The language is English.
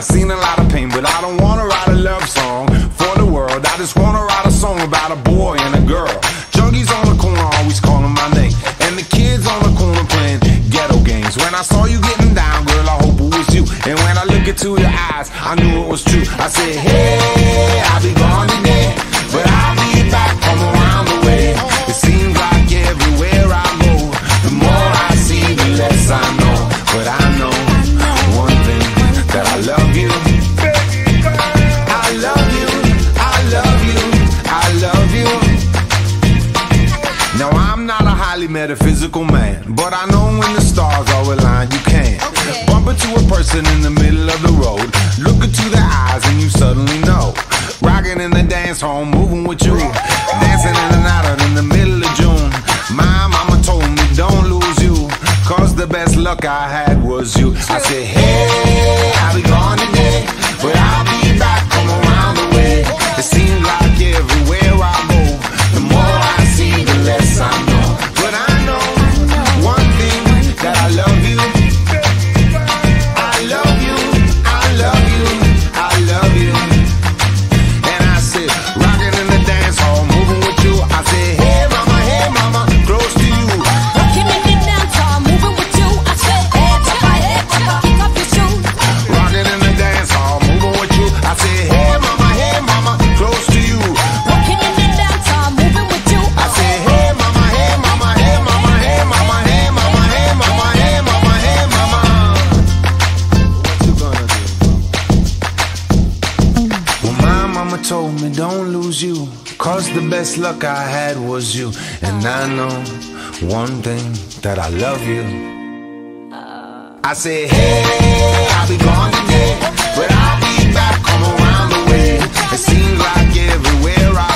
I've seen a lot of pain, but I don't wanna write a love song for the world. I just wanna write a song about a boy and a girl. Junkies on the corner always calling my name, and the kids on the corner playing ghetto games. When I saw you getting down, girl, I hope it was you. And when I look into your eyes, I knew it was true. I said, highly metaphysical man, but I know when the stars are aligned, you can Okay. bump into a person in the middle of the road, look into their eyes, and you suddenly know. Rocking in the dance hall, moving with you, dancing in and out in the middle of June. My mama told me don't lose you, cause the best luck I had was you. I said, hey, I'll be gone today, don't lose you. Cause the best luck I had was you. And I know one thing that I love you. I said, hey, I'll be gone today, but I'll be back, come around the way. It seems like everywhere I